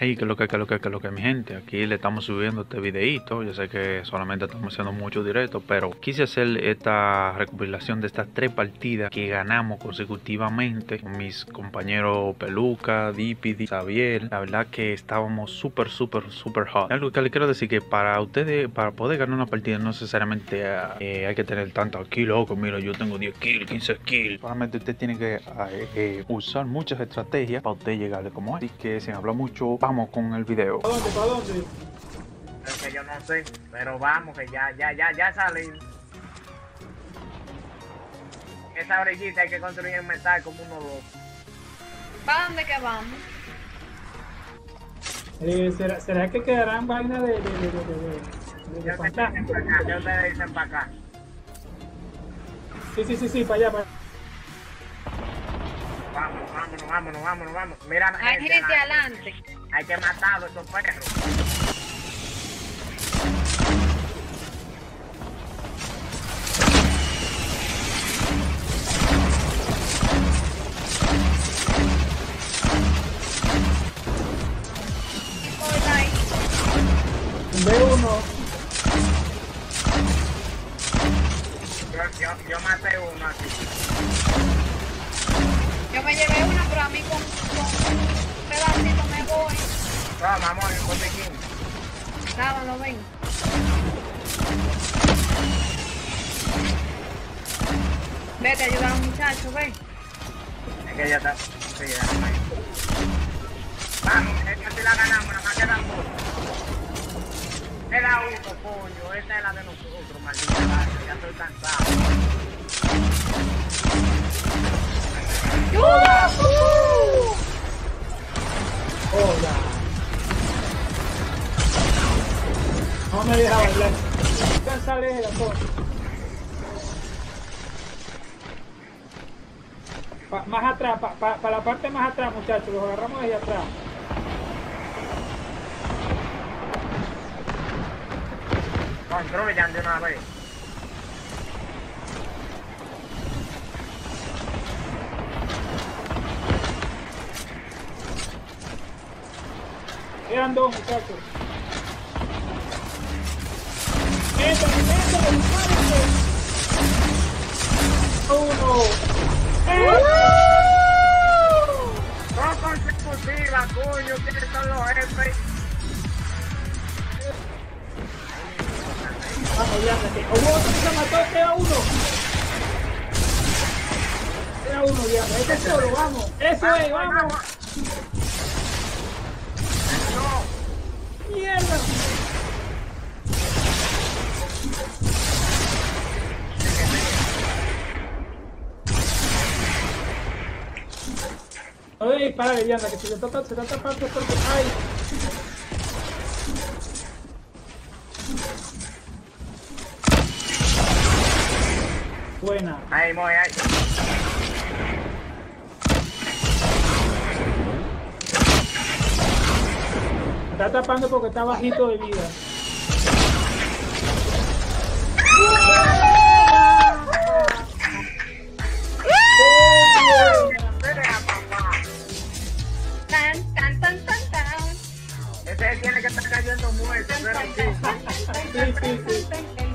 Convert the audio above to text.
Hey, que lo que, que lo que, que lo que, mi gente. Aquí le estamos subiendo este videito. Yo sé que solamente estamos haciendo mucho directo, pero quise hacer esta recopilación de estas tres partidas que ganamos consecutivamente con mis compañeros Peluca, Dipidi, Xavier. La verdad que estábamos súper, súper, súper hot. Algo que le quiero decir que para ustedes, para poder ganar una partida, no necesariamente eh, hay que tener tanto kills, loco. Mira, yo tengo 10 kills, 15 kills. Solamente usted tiene que eh, eh, usar muchas estrategias para usted llegarle como es. Así que sin hablar mucho, vamos con el video. ¿Para dónde? ¿Para dónde? Es que yo no sé, pero vamos, que ya, ya, ya, ya salí. Esa orillita hay que construir en metal como uno dos. ¿Para dónde que vamos? Eh, ¿será, ¿Será que quedarán vainas de, de, de, de, de, de, de Yo te dicen para acá, yo te dicen para acá. Sí, sí, sí, sí, para allá, para Vámonos, vámonos, vámonos, vámonos, vámonos. Mira, Hay gente, la- adelante. Hay que matar a esos perros. B1. Yo, yo, yo maté uno aquí. Yo me llevé una, pero a mí con, con pedacito me voy. Toma, amor, un botiquín. Nada, lo ven. Vete a ayudar a un muchacho, ve. Es que ya está. Sí, ya está. Vamos, esta sí la ganamos, más quedan dos. Queda uno, coño. Esta es la de nosotros, maldita. Ya estoy cansado. No me deja bailar. Cansale de la cosa. Pa- más atrás, para pa, pa la parte más atrás, muchachos. Los agarramos ahí atrás. Construyan de una vez. Quedan dos, muchachos. Uno. ¡No consecutiva, coño! ¿Quiénes son los jefes? Vamos, hubo otro que se mató, queda uno. Queda uno, ya. Este es solo, vamos. Eso es, vamos. No debe disparar, Eliana, que si le toca, se está tapando es porque... ¡Ay! Buena. Ahí, voy, ahí. Está tapando porque está bajito de vida. Ese tiene que estar cayendo muerto, pero sí. Sí, sí,